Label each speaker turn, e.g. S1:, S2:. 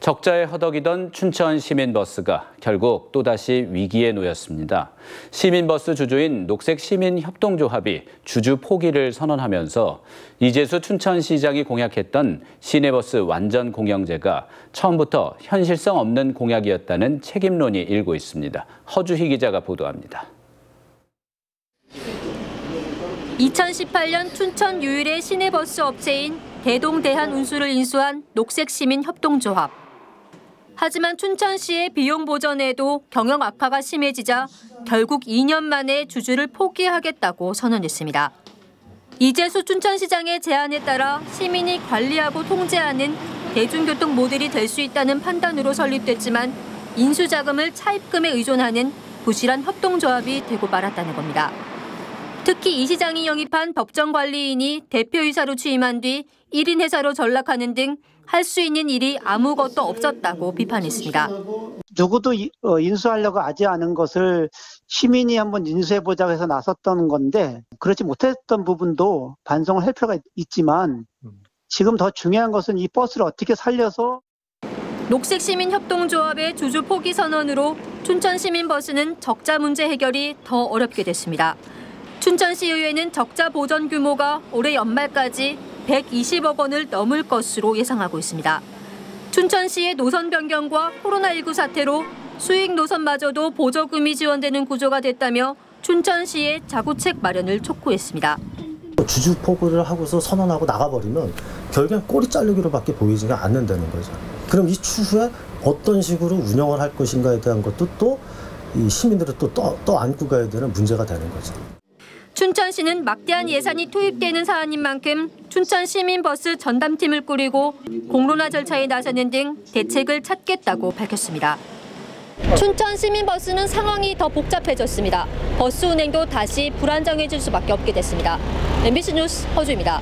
S1: 적자에 허덕이던 춘천 시민버스가 결국 또다시 위기에 놓였습니다. 시민버스 주주인 녹색시민협동조합이 주주 포기를 선언하면서 이재수 춘천시장이 공약했던 시내버스 완전 공영제가 처음부터 현실성 없는 공약이었다는 책임론이 일고 있습니다. 허주희 기자가 보도합니다.
S2: 2018년 춘천 유일의 시내버스 업체인 대동대한운수를 인수한 녹색시민협동조합. 하지만 춘천시의 비용 보전에도 경영 악화가 심해지자 결국 2년 만에 주주를 포기하겠다고 선언했습니다. 이재수 춘천시장의 제안에 따라 시민이 관리하고 통제하는 대중교통 모델이 될 수 있다는 판단으로 설립됐지만 인수자금을 차입금에 의존하는 부실한 협동조합이 되고 말았다는 겁니다. 특히 이 시장이 영입한 법정관리인이 대표이사로 취임한 뒤 1인 회사로 전락하는 등 할 수 있는 일이 아무것도 없었다고 비판했습니다.
S3: 누구도 어, 인수하려고 하지 않은 것을 시민이 한번 인수해보자고 해서 나섰던 건데 그렇지 못했던 부분도 반성을 할 필요가 있지만 지금 더 중요한 것은 이 버스를 어떻게 살려서
S2: 녹색시민협동조합의 주주 포기 선언으로 춘천시민버스는 적자 문제 해결이 더 어렵게 됐습니다. 춘천시의회는 적자 보전 규모가 올해 연말까지 120억 원을 넘을 것으로 예상하고 있습니다. 춘천시의 노선 변경과 코로나19 사태로 수익 노선마저도 보조금이 지원되는 구조가 됐다며 춘천시의 자구책 마련을 촉구했습니다.
S4: 주주 포고를 하고서 선언하고 나가버리면 결국엔 꼬리 자르기로밖에 보이지가 않는다는 거죠. 그럼 이 추후에 어떤 식으로 운영을 할 것인가에 대한 것도 또이 시민들을 또 떠, 안고 가야 되는 문제가 되는 거죠.
S2: 춘천시는 막대한 예산이 투입되는 사안인 만큼 춘천 시민버스 전담팀을 꾸리고 공론화 절차에 나서는 등 대책을 찾겠다고 밝혔습니다. 춘천 시민버스는 상황이 더 복잡해졌습니다. 버스 운행도 다시 불안정해질 수밖에 없게 됐습니다. MBC 뉴스 허주입니다.